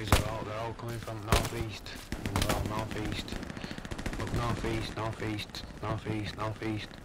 guys are all, they're all coming from northeast. Northeast. Northeast, northeast, northeast, northeast.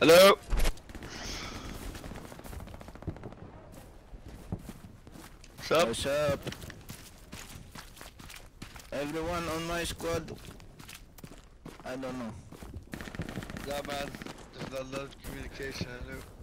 Hello? What's up? What's up? Everyone on my squad. I don't know. Yeah, man. There's not a lot of communication, I know.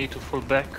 Need to fall back.